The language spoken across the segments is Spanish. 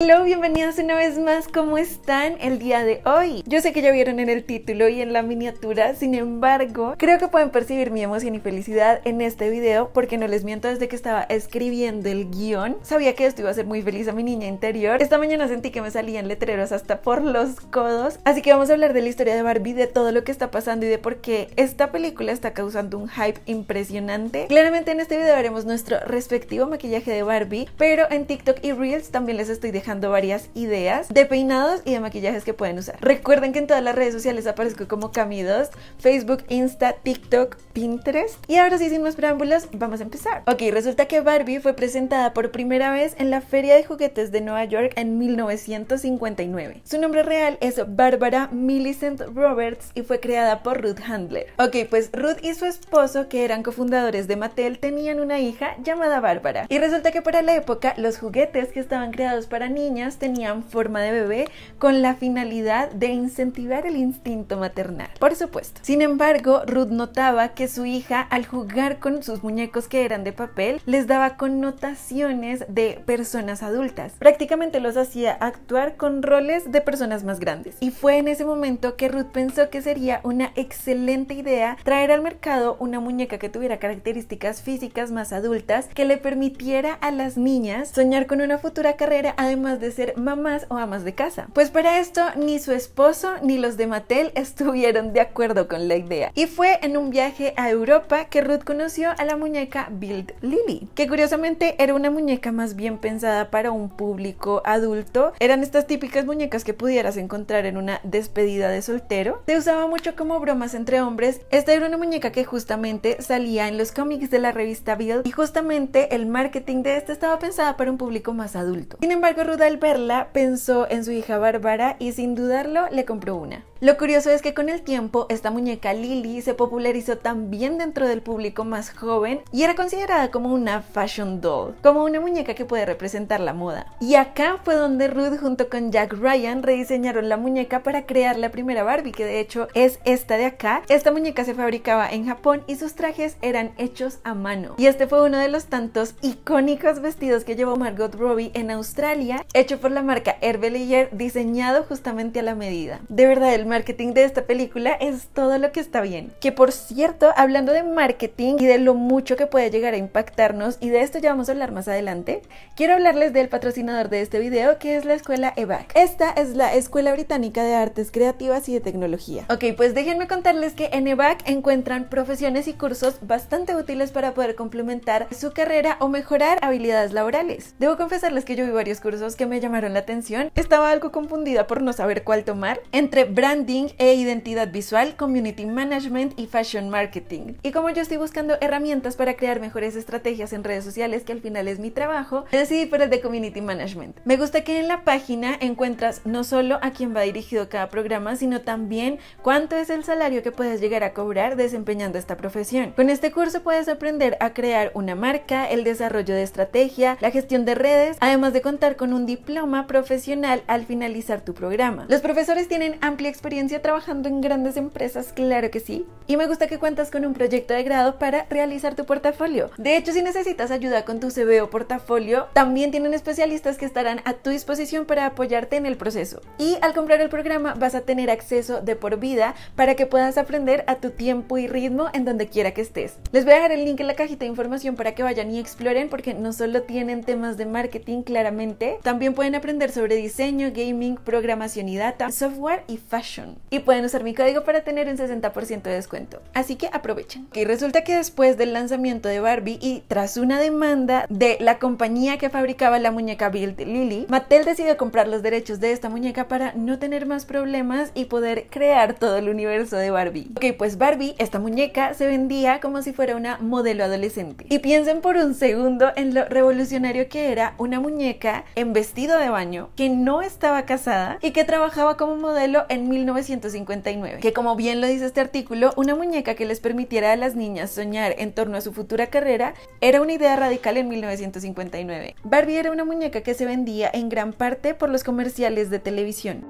Hola, bienvenidos una vez más, ¿cómo están el día de hoy? Yo sé que ya vieron en el título y en la miniatura, sin embargo, creo que pueden percibir mi emoción y felicidad en este video porque no les miento desde que estaba escribiendo el guion, sabía que esto iba a ser muy feliz a mi niña interior. Esta mañana sentí que me salían letreros hasta por los codos, así que vamos a hablar de la historia de Barbie, de todo lo que está pasando y de por qué esta película está causando un hype impresionante. Claramente en este video haremos nuestro respectivo maquillaje de Barbie, pero en TikTok y Reels también les estoy dejando varias ideas de peinados y de maquillajes que pueden usar. Recuerden que en todas las redes sociales aparezco como Cami2, Facebook, Insta, TikTok, Pinterest. Y ahora sí, sin más preámbulos, vamos a empezar. Ok, resulta que Barbie fue presentada por primera vez en la Feria de Juguetes de Nueva York en 1959. Su nombre real es Barbara Millicent Roberts y fue creada por Ruth Handler. Ok, pues Ruth y su esposo, que eran cofundadores de Mattel, tenían una hija llamada Bárbara. Y resulta que para la época los juguetes que estaban creados para niñas tenían forma de bebé con la finalidad de incentivar el instinto maternal. Por supuesto. Sin embargo, Ruth notaba que su hija al jugar con sus muñecos que eran de papel les daba connotaciones de personas adultas. Prácticamente los hacía actuar con roles de personas más grandes. Y fue en ese momento que Ruth pensó que sería una excelente idea traer al mercado una muñeca que tuviera características físicas más adultas que le permitiera a las niñas soñar con una futura carrera además de ser mamás o amas de casa. Pues para esto ni su esposo ni los de Mattel estuvieron de acuerdo con la idea. Y fue en un viaje a Europa que Ruth conoció a la muñeca Build Lily, que curiosamente era una muñeca más bien pensada para un público adulto. Eran estas típicas muñecas que pudieras encontrar en una despedida de soltero. Se usaba mucho como bromas entre hombres. Esta era una muñeca que justamente salía en los cómics de la revista Build y justamente el marketing de esta estaba pensada para un público más adulto. Sin embargo, Ruth al verla pensó en su hija Bárbara y sin dudarlo le compró una. Lo curioso es que con el tiempo esta muñeca Lily se popularizó también dentro del público más joven y era considerada como una fashion doll, como una muñeca que puede representar la moda. Y acá fue donde Ruth junto con Jack Ryan rediseñaron la muñeca para crear la primera Barbie, que de hecho es esta de acá. Esta muñeca se fabricaba en Japón y sus trajes eran hechos a mano. Y este fue uno de los tantos icónicos vestidos que llevó Margot Robbie en Australia, hecho por la marca Herbalier, diseñado justamente a la medida. De verdad, el marketing de esta película es todo lo que está bien. Que por cierto, hablando de marketing y de lo mucho que puede llegar a impactarnos, y de esto ya vamos a hablar más adelante, quiero hablarles del patrocinador de este video, que es la escuela EVAC. Esta es la Escuela Británica de Artes Creativas y de Tecnología. Ok, pues déjenme contarles que en EVAC encuentran profesiones y cursos bastante útiles para poder complementar su carrera o mejorar habilidades laborales. Debo confesarles que yo vi varios cursos que me llamaron la atención. Estaba algo confundida por no saber cuál tomar entre brand e identidad visual, community management y fashion marketing. Y como yo estoy buscando herramientas para crear mejores estrategias en redes sociales, que al final es mi trabajo, decidí por el de community management. Me gusta que en la página encuentras no solo a quién va dirigido cada programa, sino también cuánto es el salario que puedes llegar a cobrar desempeñando esta profesión. Con este curso puedes aprender a crear una marca, el desarrollo de estrategia, la gestión de redes, además de contar con un diploma profesional al finalizar tu programa. Los profesores tienen amplia experiencia experiencia trabajando en grandes empresas? Claro que sí. Y me gusta que cuentas con un proyecto de grado para realizar tu portafolio. De hecho, si necesitas ayuda con tu CV o portafolio, también tienen especialistas que estarán a tu disposición para apoyarte en el proceso. Y al comprar el programa vas a tener acceso de por vida para que puedas aprender a tu tiempo y ritmo en donde quiera que estés. Les voy a dejar el link en la cajita de información para que vayan y exploren porque no solo tienen temas de marketing claramente, también pueden aprender sobre diseño, gaming, programación y data, software y fashion y pueden usar mi código para tener un 60% de descuento. Así que aprovechen. Y resulta que después del lanzamiento de Barbie y tras una demanda de la compañía que fabricaba la muñeca Build Lily, Mattel decidió comprar los derechos de esta muñeca para no tener más problemas y poder crear todo el universo de Barbie. Ok, pues Barbie, esta muñeca, se vendía como si fuera una modelo adolescente. Y piensen por un segundo en lo revolucionario que era una muñeca en vestido de baño que no estaba casada y que trabajaba como modelo en 1959, que como bien lo dice este artículo, una muñeca que les permitiera a las niñas soñar en torno a su futura carrera era una idea radical en 1959. Barbie era una muñeca que se vendía en gran parte por los comerciales de televisión.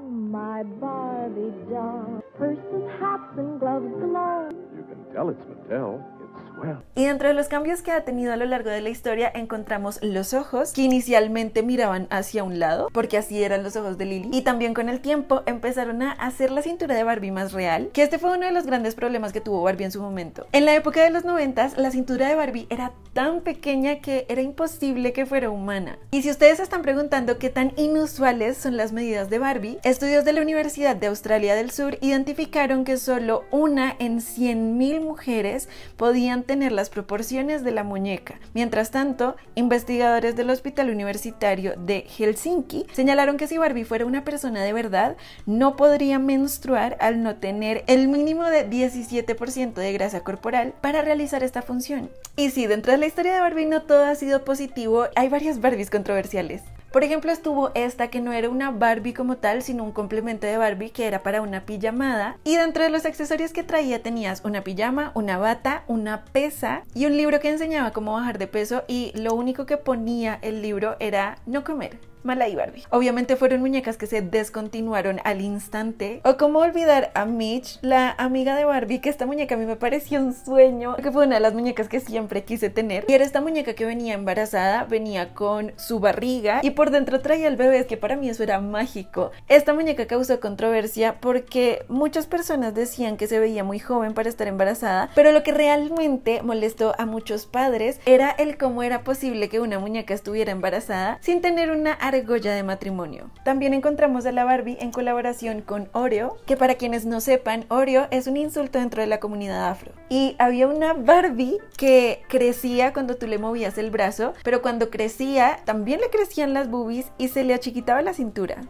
Y dentro de los cambios que ha tenido a lo largo de la historia encontramos los ojos, que inicialmente miraban hacia un lado, porque así eran los ojos de Lily. Y también con el tiempo empezaron a hacer la cintura de Barbie más real, que este fue uno de los grandes problemas que tuvo Barbie en su momento. En la época de los 90, la cintura de Barbie era tan pequeña que era imposible que fuera humana. Y si ustedes están preguntando qué tan inusuales son las medidas de Barbie, estudios de la Universidad de Australia del Sur identificaron que solo una en 100.000 mujeres podían tener las proporciones de la muñeca. Mientras tanto, investigadores del Hospital Universitario de Helsinki señalaron que si Barbie fuera una persona de verdad, no podría menstruar al no tener el mínimo de 17% de grasa corporal para realizar esta función. Y si dentro de la historia de Barbie no todo ha sido positivo, hay varias Barbies controversiales. Por ejemplo, estuvo esta que no era una Barbie como tal, sino un complemento de Barbie que era para una pijamada. Y dentro de los accesorios que traía tenías una pijama, una bata, una pesa y un libro que enseñaba cómo bajar de peso y lo único que ponía el libro era no comer. Mala y Barbie. Obviamente fueron muñecas que se descontinuaron al instante. O cómo olvidar a Mitch, la amiga de Barbie, que esta muñeca a mí me pareció un sueño, que fue una de las muñecas que siempre quise tener. Y era esta muñeca que venía embarazada, venía con su barriga y por dentro traía el bebé, que para mí eso era mágico. Esta muñeca causó controversia porque muchas personas decían que se veía muy joven para estar embarazada, pero lo que realmente molestó a muchos padres era el cómo era posible que una muñeca estuviera embarazada sin tener una argolla de matrimonio. También encontramos a la Barbie en colaboración con Oreo, que para quienes no sepan, Oreo es un insulto dentro de la comunidad afro. Y había una Barbie que crecía cuando tú le movías el brazo, pero cuando crecía también le crecían las boobies y se le achiquitaba la cintura.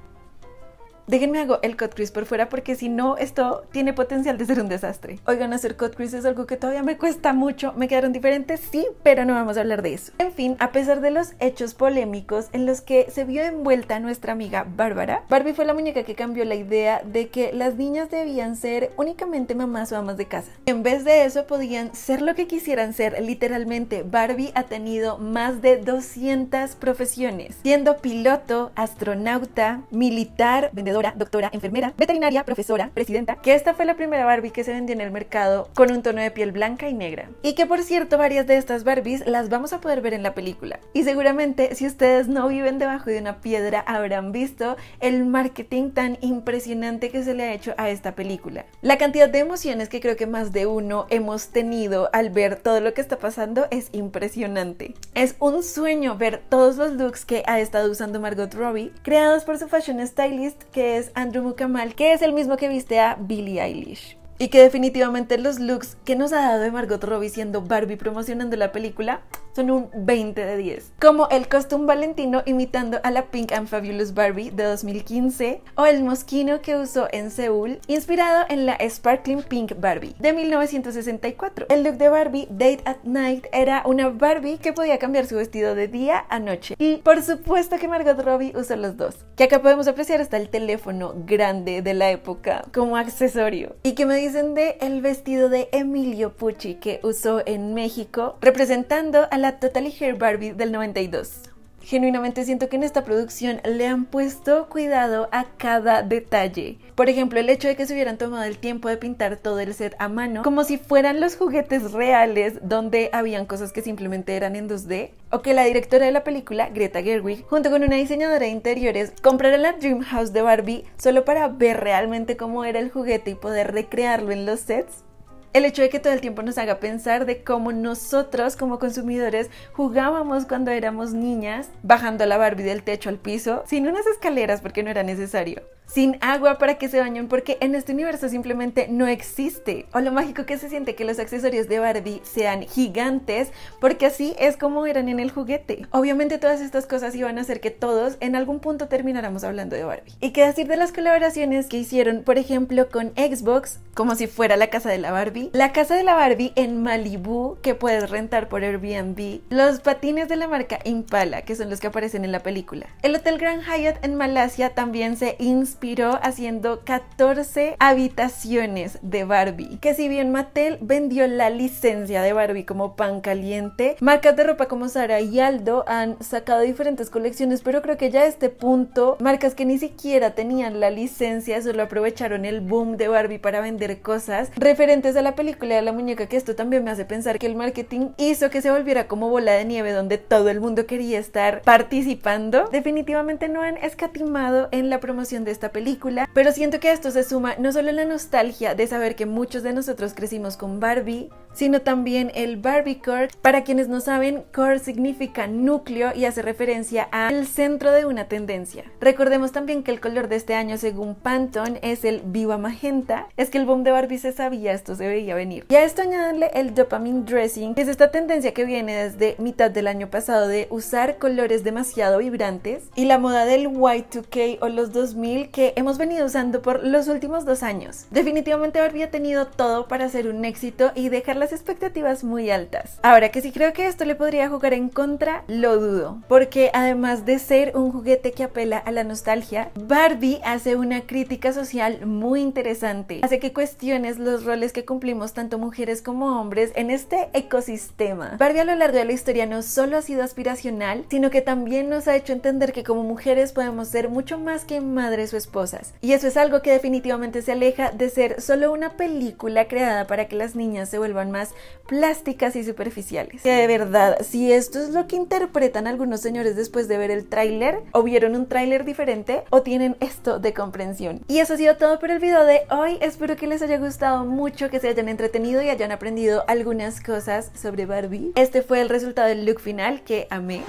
Déjenme hago el cut crease por fuera porque si no esto tiene potencial de ser un desastre. Oigan, hacer cut crease es algo que todavía me cuesta mucho. Me quedaron diferentes, sí, pero no vamos a hablar de eso. En fin, a pesar de los hechos polémicos en los que se vio envuelta nuestra amiga Bárbara, Barbie fue la muñeca que cambió la idea de que las niñas debían ser únicamente mamás o amas de casa. En vez de eso podían ser lo que quisieran ser. Literalmente, Barbie ha tenido más de 200 profesiones, siendo piloto, astronauta, militar, vendedor doctora, enfermera, veterinaria, profesora, presidenta, que esta fue la primera Barbie que se vendió en el mercado con un tono de piel blanca y negra. Y que por cierto, varias de estas Barbies las vamos a poder ver en la película. Y seguramente si ustedes no viven debajo de una piedra habrán visto el marketing tan impresionante que se le ha hecho a esta película. La cantidad de emociones que creo que más de uno hemos tenido al ver todo lo que está pasando es impresionante. Es un sueño ver todos los looks que ha estado usando Margot Robbie, creados por su fashion stylist que es Andrew Mukamal, que es el mismo que viste a Billie Eilish y que definitivamente los looks que nos ha dado de Margot Robbie siendo Barbie promocionando la película son un 20 de 10. Como el costume valentino imitando a la Pink and Fabulous Barbie de 2015 o el mosquino que usó en Seúl inspirado en la Sparkling Pink Barbie de 1964. El look de Barbie Date at Night era una Barbie que podía cambiar su vestido de día a noche y por supuesto que Margot Robbie usó los dos. Que acá podemos apreciar hasta el teléfono grande de la época como accesorio y que me dice de el vestido de Emilio Pucci que usó en México representando a la Totally Hair Barbie del 92 genuinamente siento que en esta producción le han puesto cuidado a cada detalle. Por ejemplo, el hecho de que se hubieran tomado el tiempo de pintar todo el set a mano, como si fueran los juguetes reales donde habían cosas que simplemente eran en 2D, o que la directora de la película, Greta Gerwig, junto con una diseñadora de interiores, compraron la Dream House de Barbie solo para ver realmente cómo era el juguete y poder recrearlo en los sets el hecho de que todo el tiempo nos haga pensar de cómo nosotros como consumidores jugábamos cuando éramos niñas, bajando la Barbie del techo al piso, sin unas escaleras porque no era necesario sin agua para que se bañen porque en este universo simplemente no existe. O lo mágico que se siente que los accesorios de Barbie sean gigantes porque así es como eran en el juguete. Obviamente todas estas cosas iban a hacer que todos en algún punto termináramos hablando de Barbie. Y qué decir de las colaboraciones que hicieron, por ejemplo, con Xbox, como si fuera la casa de la Barbie, la casa de la Barbie en Malibu que puedes rentar por Airbnb, los patines de la marca Impala, que son los que aparecen en la película. El Hotel Grand Hyatt en Malasia también se inspiró haciendo 14 habitaciones de Barbie. Que si bien Mattel vendió la licencia de Barbie como pan caliente, marcas de ropa como Sara y Aldo han sacado diferentes colecciones, pero creo que ya a este punto, marcas que ni siquiera tenían la licencia solo aprovecharon el boom de Barbie para vender cosas referentes a la película de la muñeca que esto también me hace pensar que el marketing hizo que se volviera como bola de nieve donde todo el mundo quería estar participando. Definitivamente no han escatimado en la promoción de esta película, pero siento que a esto se suma no solo la nostalgia de saber que muchos de nosotros crecimos con Barbie, sino también el Barbie Core. Para quienes no saben, core significa núcleo y hace referencia al centro de una tendencia. Recordemos también que el color de este año según Pantone es el viva magenta. Es que el boom de Barbie se sabía, esto se veía venir. Y a esto añadirle el dopamine dressing, que es esta tendencia que viene desde mitad del año pasado de usar colores demasiado vibrantes y la moda del Y2K o los 2000 que hemos venido usando por los últimos dos años. Definitivamente Barbie ha tenido todo para ser un éxito y dejar las expectativas muy altas. Ahora que si creo que esto le podría jugar en contra, lo dudo, porque además de ser un juguete que apela a la nostalgia, Barbie hace una crítica social muy interesante. Hace que cuestiones los roles que cumplimos tanto mujeres como hombres en este ecosistema. Barbie a lo largo de la historia no solo ha sido aspiracional, sino que también nos ha hecho entender que como mujeres podemos ser mucho más que madres o esposas. Y eso es algo que definitivamente se aleja de ser solo una película creada para que las niñas se vuelvan más plásticas y superficiales. Que de verdad, si esto es lo que interpretan algunos señores después de ver el tráiler, o vieron un tráiler diferente, o tienen esto de comprensión. Y eso ha sido todo por el video de hoy. Espero que les haya gustado mucho, que se hayan entretenido y hayan aprendido algunas cosas sobre Barbie. Este fue el resultado del look final que amé.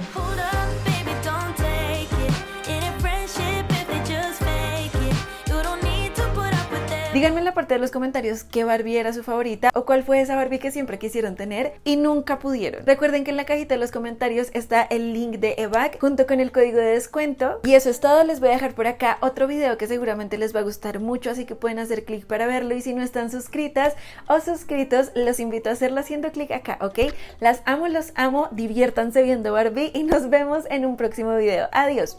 Díganme en la parte de los comentarios qué Barbie era su favorita o cuál fue esa Barbie que siempre quisieron tener y nunca pudieron. Recuerden que en la cajita de los comentarios está el link de EVAC junto con el código de descuento. Y eso es todo, les voy a dejar por acá otro video que seguramente les va a gustar mucho, así que pueden hacer clic para verlo y si no están suscritas o suscritos, los invito a hacerlo haciendo clic acá, ¿ok? Las amo, los amo, diviértanse viendo Barbie y nos vemos en un próximo video. Adiós.